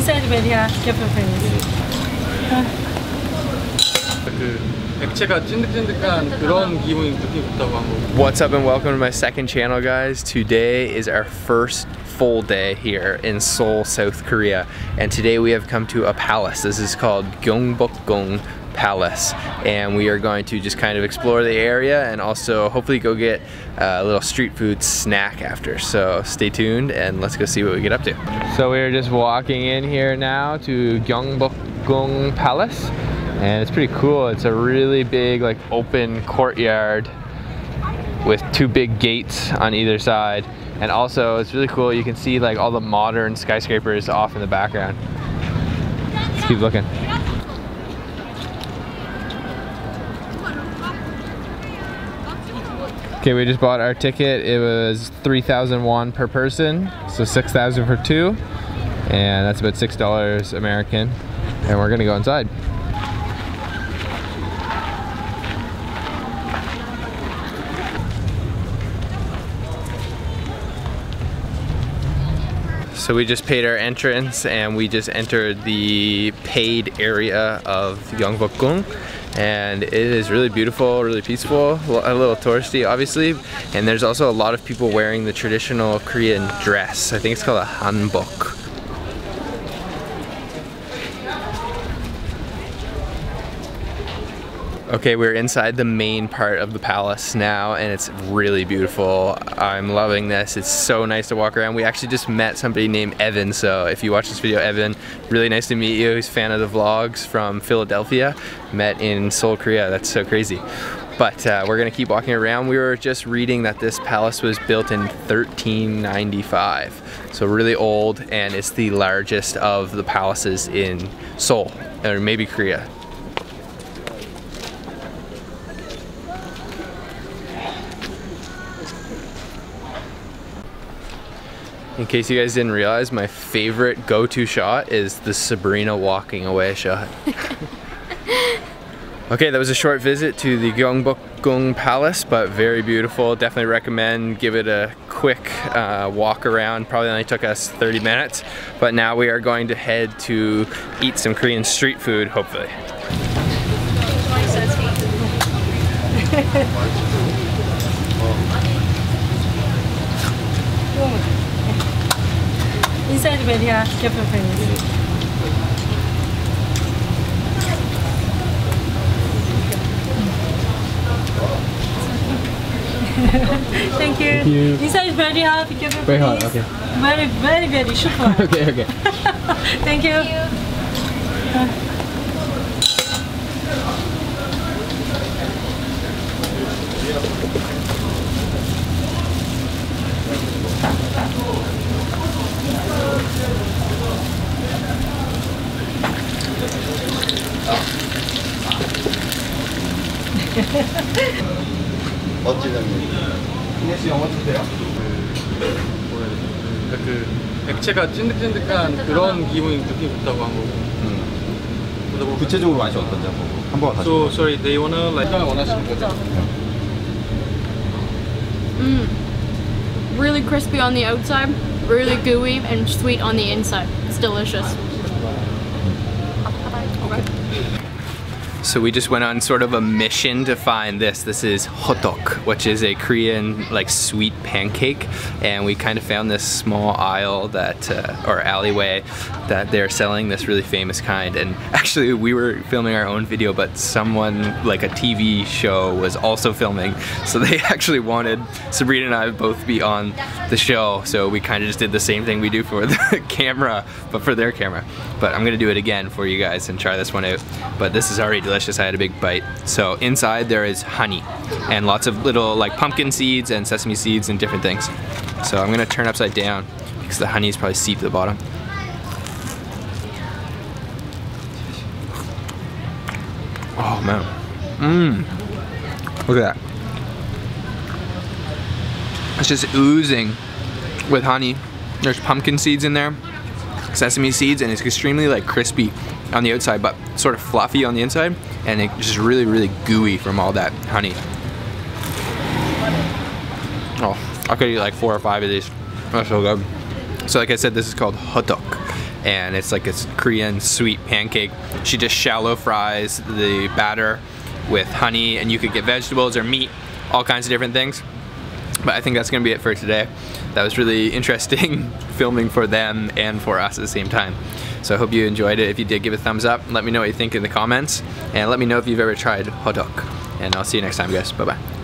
Inside very careful please. 그 액체가 찐득찐득한 그런 기분이 느낌이 있다고 한 거. What's up and welcome to my second channel guys. Today is our first full day here in Seoul, South Korea. And today we have come to a palace. This is called Gyeongbokgung Palace. And we are going to just kind of explore the area and also hopefully go get a little street food snack after. So stay tuned and let's go see what we get up to. So we are just walking in here now to Gyeongbokgung Palace. And it's pretty cool. It's a really big like open courtyard with two big gates on either side. And also it's really cool, you can see like all the modern skyscrapers off in the background. Let's keep looking. Okay, we just bought our ticket. It was 3,000 won per person, so 6,000 for two. And that's about $6 American. And we're gonna go inside. So we just paid our entrance and we just entered the paid area of Gyeongbokgung and it is really beautiful, really peaceful, a little touristy obviously and there's also a lot of people wearing the traditional Korean dress. I think it's called a hanbok. Okay, we're inside the main part of the palace now and it's really beautiful. I'm loving this. It's so nice to walk around. We actually just met somebody named Evan, so if you watch this video, Evan, really nice to meet you. He's a fan of the vlogs from Philadelphia. Met in Seoul, Korea. That's so crazy. But uh, we're gonna keep walking around. We were just reading that this palace was built in 1395. So really old and it's the largest of the palaces in Seoul, or maybe Korea. In case you guys didn't realize, my favorite go-to shot is the Sabrina walking away shot. okay, that was a short visit to the Gyeongbokgung Palace, but very beautiful. Definitely recommend give it a quick uh, walk around. Probably only took us 30 minutes, but now we are going to head to eat some Korean street food, hopefully. Very careful please. Thank you. Thank you. Inside very hot, be careful Very hot, please. okay. Very, very, very super. okay, okay. Thank you. Uh. 그러니까 그 액체가 찐득찐득한 그런 기분이 느낌이 있다고 한 거고. 구체적으로 맛이 어떤지 한번 한번 다시 So sorry, they wanna like 원하시는 거죠? Mm. Really crispy on the outside, really gooey and sweet on the inside. It's delicious. So we just went on sort of a mission to find this. This is hotteok, which is a Korean like sweet pancake, and we kind of found this small aisle that uh, or alleyway that they're selling this really famous kind. And actually, we were filming our own video, but someone like a TV show was also filming, so they actually wanted Sabrina and I both be on the show. So we kind of just did the same thing we do for the camera, but for their camera. But I'm gonna do it again for you guys and try this one out. But this is already delicious. I had a big bite. So inside there is honey and lots of little like pumpkin seeds and sesame seeds and different things. So I'm gonna turn upside down because the honey is probably seeped to the bottom. Oh man. Mmm. Look at that. It's just oozing with honey. There's pumpkin seeds in there, sesame seeds, and it's extremely like crispy on the outside, but sort of fluffy on the inside, and it's just really, really gooey from all that honey. Oh, I could eat like four or five of these. That's so good. So like I said, this is called hotteok. and it's like a Korean sweet pancake. She just shallow fries the batter with honey, and you could get vegetables or meat, all kinds of different things. But I think that's gonna be it for today. That was really interesting filming for them and for us at the same time. So I hope you enjoyed it. If you did, give it a thumbs up. Let me know what you think in the comments. And let me know if you've ever tried hotteok. And I'll see you next time, guys. Bye-bye.